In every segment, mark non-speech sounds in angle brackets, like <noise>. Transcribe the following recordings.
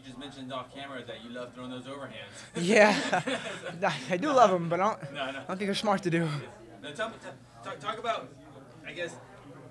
you just mentioned off camera that you love throwing those overhands. <laughs> Yeah, <laughs> I do love them, but I don't, No, no. I don't think they're smart to do. Tell me, talk, talk about, I guess,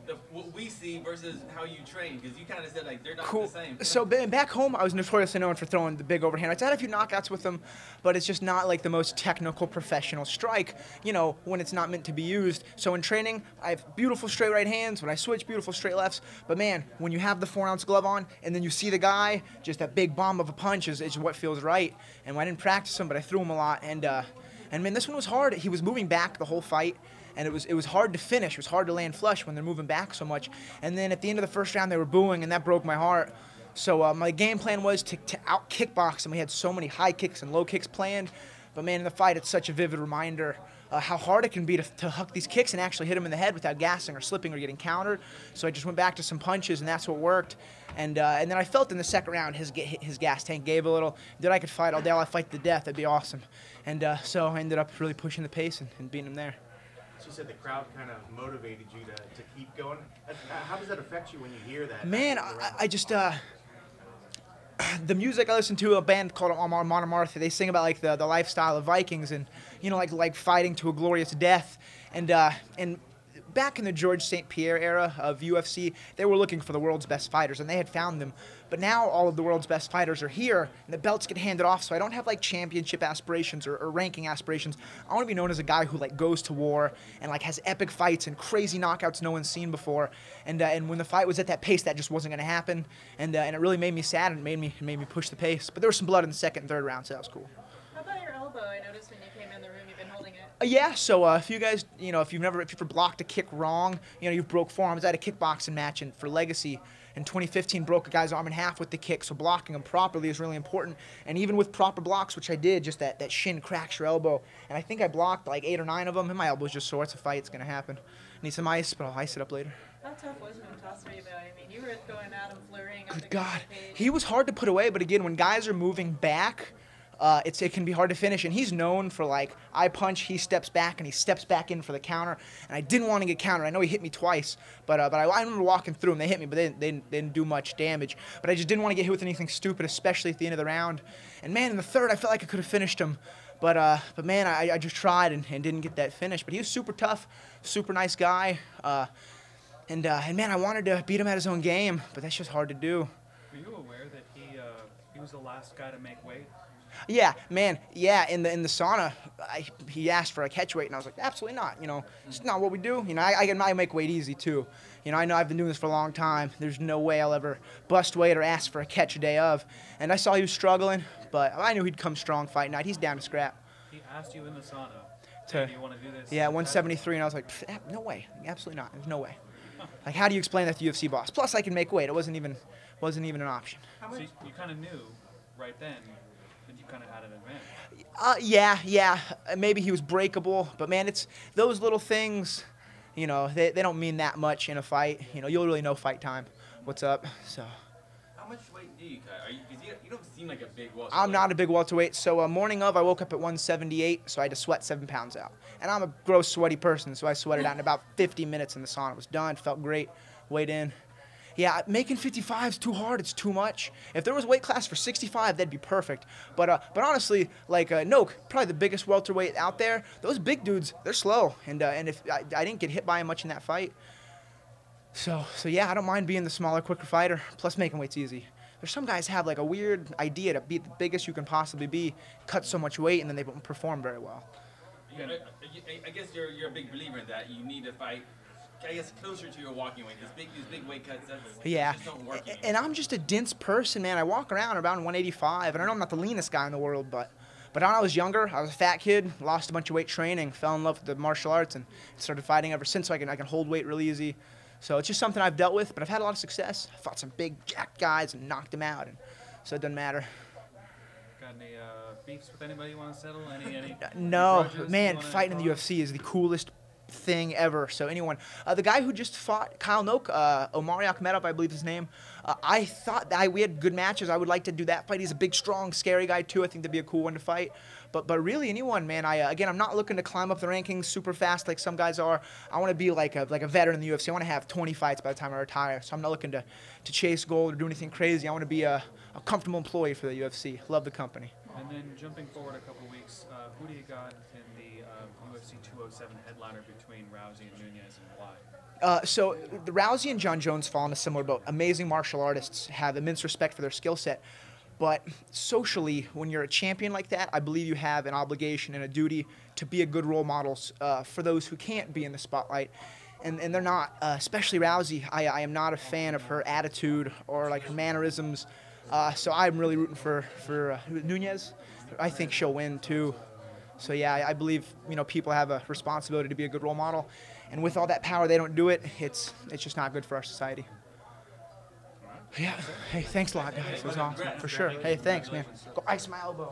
the, what we see versus how you train, because you kind of said like they're not Cool. the same. So back home, I was notoriously known for throwing the big overhand. I'd had a few knockouts with them, but it's just not like the most technical professional strike. You know, when it's not meant to be used. So in training, I have beautiful straight right hands. When I switch, beautiful straight lefts. But man, when you have the four ounce glove on and then you see the guy, just that big bomb of a punch is, is what feels right. And I didn't practice him, but I threw him a lot. And uh, and man, this one was hard. He was moving back the whole fight and it was it was hard to finish. It was hard to land flush when they're moving back so much. And then at the end of the first round, they were booing, and that broke my heart. So uh, my game plan was to, to out kickbox, and we had so many high kicks and low kicks planned. But man, in the fight, it's such a vivid reminder uh, how hard it can be to, to huck these kicks and actually hit them in the head without gassing or slipping or getting countered. So I just went back to some punches, and that's what worked. And uh, and then I felt in the second round his his gas tank gave a little. That I could fight all day, I'll fight to the death. That'd be awesome. And uh, so I ended up really pushing the pace and, and beating him there. She said the crowd kind of motivated you to, to keep going. Uh, How does that affect you when you hear that? Man, I, I just uh, <sighs> the music I listen to a band called Amon Amarth. They sing about like the, the lifestyle of Vikings and you know like like fighting to a glorious death. And uh, and back in the Georges St. Pierre era of UFC, they were looking for the world's best fighters and they had found them. But now all of the world's best fighters are here and the belts get handed off. So I don't have like championship aspirations or, or ranking aspirations. I want to be known as a guy who like goes to war and like has epic fights and crazy knockouts no one's seen before. And uh, and when the fight was at that pace, that just wasn't going to happen. And uh, and it really made me sad and it made me made me push the pace. But there was some blood in the second and third round, so that was cool. Elbow? I noticed when you came in the room, you've been holding it. Uh, yeah, so uh, if you guys, you know, if you've never, if you've ever blocked a kick wrong, you know, you've broke forearms. I had a kickboxing match and for Legacy in 2015, broke a guy's arm in half with the kick. So blocking him properly is really important. And even with proper blocks, which I did, just that, that shin cracks your elbow. And I think I blocked like eight or nine of them, and my elbow's just sore. It's a fight. It's gonna happen. Need some ice, but I'll ice it up later. How tough was Moontasri though? I mean, you were going out and flurrying Good God, he was hard to put away. But again, when guys are moving back, uh, it's it can be hard to finish. And he's known for like I punch, he steps back, and he steps back in for the counter. And I didn't want to get countered. I know he hit me twice, but uh, but I, I remember walking through him. They hit me, but they, didn't- they, didn't- they didn't do much damage. But I just didn't want to get hit with anything stupid, especially at the end of the round. And man, in the third, I felt like I could have finished him. But uh, but man, I, I just tried and, and didn't get that finish. But he was super tough, super nice guy. Uh, and uh, and man, I wanted to beat him at his own game, but that's just hard to do. Were you aware that he uh, he was the last guy to make weight? Yeah, man. Yeah, in the in the sauna, I, he asked for a catch weight, and I was like, absolutely not. You know, it's not what we do. You know, I, I can I make weight easy too. You know, I know I've been doing this for a long time. There's no way I'll ever bust weight or ask for a catch a day of. And I saw he was struggling, but I knew he'd come strong fight night. He's down to scrap. He asked you in the sauna. To- "Hey, do you want to do this? Yeah, 173, and I was like, no way, absolutely not. There's no way. <laughs> Like, how do you explain that to UFC boss? Plus, I can make weight. It wasn't even wasn't even an option. So you, you kind of knew right then you kind of had an advantage. Uh, yeah, yeah. uh, Maybe he was breakable, but man, it's those little things. You know, they, they don't mean that much in a fight. You know, you'll really know fight time. What's up? So How much weight do you cut? Are you, you, you don't seem like a big welterweight. I'm not a big welterweight. So uh, morning of, I woke up at 178, so I had to sweat seven pounds out. And I'm a gross sweaty person, so I sweated out in about 50 minutes in the sauna. It was done. Felt great. Weighed in. Yeah, making 55 is too hard. It's too much. If there was a weight class for 65, that'd be perfect. But uh, but honestly, like uh, Noke, probably the biggest welterweight out there. Those big dudes, they're slow, and uh, and if I, I didn't get hit by him much in that fight. So so yeah, I don't mind being the smaller, quicker fighter. Plus making weight's easy. There's some guys have like a weird idea to be the biggest you can possibly be, cut so much weight, and then they don't perform very well. I, I- I guess you're, you're a big believer in that. You need to fight, I guess, closer to your walking weight. These big, these big weight cuts, that's, Yeah, just don't work. And I'm just a dense person, man. I walk around around 185, and I know I'm not the leanest guy in the world, but but when I was younger, I was a fat kid, lost a bunch of weight training, fell in love with the martial arts, and started fighting ever since. So I can I can hold weight really easy. So it's just something I've dealt with, but I've had a lot of success. I fought some big jacked guys and knocked them out, and so it doesn't matter. Got any uh, beefs with anybody you want to settle? Any any? <laughs> No, grudges man, fighting in the? UFC is the coolest thing ever. So anyone, uh, the guy who just fought Kyle Noke, uh, Omari Akhmedov, I believe his name. Uh, I thought we had good matches. I would like to do that fight. He's a big, strong, scary guy too. I think that'd be a cool one to fight. But but really anyone, man. I uh, again, I'm not looking to climb up the rankings super fast like some guys are. I want to be like a like a veteran in the UFC. I want to have 20 fights by the time I retire. So I'm not looking to to chase gold or do anything crazy. I want to be a a comfortable employee for the UFC. Love the company. And then jumping forward a couple weeks, uh, who do you got in 007 headliner between Rousey and Nunes and why? Uh, so the Rousey and Jon Jones fall in a similar boat. Amazing martial artists have immense respect for their skill set, but socially, when you're a champion like that, I believe you have an obligation and a duty to be a good role model uh, for those who can't be in the spotlight. And, and they're not, uh, especially Rousey. I, I am not a fan of her attitude or like her mannerisms. Uh, so I'm really rooting for for uh, Nunes. I think she'll win too. So yeah, I, believe you know people have a responsibility to be a good role model, and with all that power, they don't do it. It's it's just not good for our society. Yeah. Hey, thanks a lot, guys. It was awesome for sure. Hey, thanks, man. Go ice my elbow.